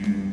Mm.